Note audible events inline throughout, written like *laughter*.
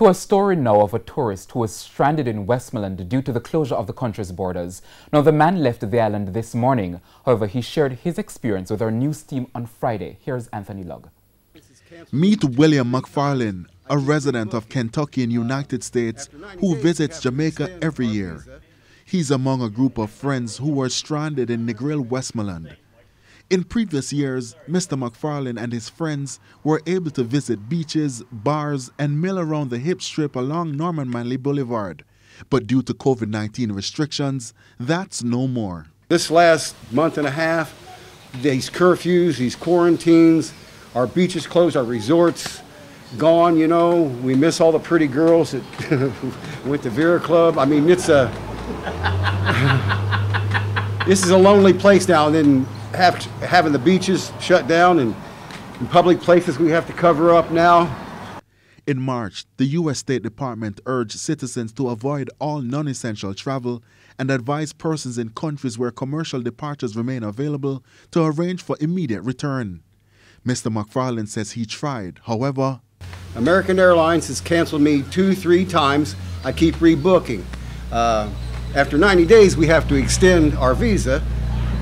To a story now of a tourist who was stranded in Westmoreland due to the closure of the country's borders. Now, the man left the island this morning. However, he shared his experience with our news team on Friday. Here's Anthony Lugg. Meet William McFarlane, a resident of Kentucky in United States who visits Jamaica every year. He's among a group of friends who were stranded in Negril, Westmoreland. In previous years, Mr. McFarlane and his friends were able to visit beaches, bars, and mill around the hip strip along Norman Manley Boulevard. But due to COVID 19 restrictions, that's no more. This last month and a half, these curfews, these quarantines, our beaches closed, our resorts gone, you know. We miss all the pretty girls that *laughs* went to Vera Club. I mean, it's a. *laughs* this is a lonely place now. And then have, having the beaches shut down and in public places we have to cover up now. In March, the U.S. State Department urged citizens to avoid all non essential travel and advised persons in countries where commercial departures remain available to arrange for immediate return. Mr. McFarlane says he tried, however, American Airlines has canceled me two, three times. I keep rebooking. Uh, after 90 days, we have to extend our visa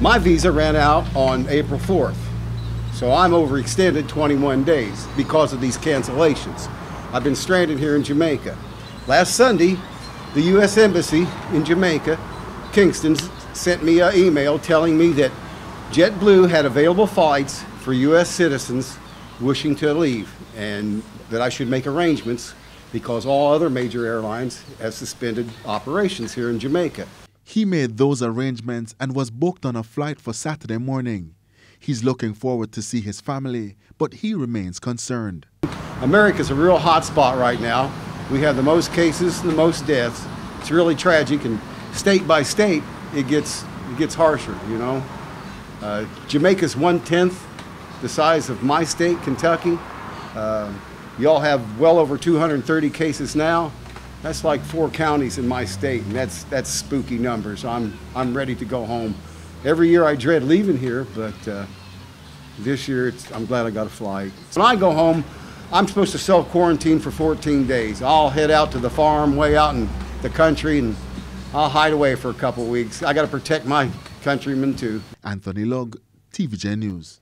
my visa ran out on April 4th, so I'm overextended 21 days because of these cancellations. I've been stranded here in Jamaica. Last Sunday, the U.S. Embassy in Jamaica, Kingston, sent me an email telling me that JetBlue had available flights for U.S. citizens wishing to leave and that I should make arrangements because all other major airlines have suspended operations here in Jamaica. He made those arrangements and was booked on a flight for Saturday morning. He's looking forward to see his family, but he remains concerned. America's a real hot spot right now. We have the most cases, and the most deaths. It's really tragic, and state by state, it gets it gets harsher. You know, uh, Jamaica's one tenth the size of my state, Kentucky. Uh, y'all have well over 230 cases now. That's like four counties in my state, and that's that's spooky numbers. I'm I'm ready to go home. Every year I dread leaving here, but uh, this year I'm glad I got a flight. When I go home, I'm supposed to self quarantine for 14 days. I'll head out to the farm, way out in the country, and I'll hide away for a couple weeks. I got to protect my countrymen too. Anthony Lugg, TVJ News.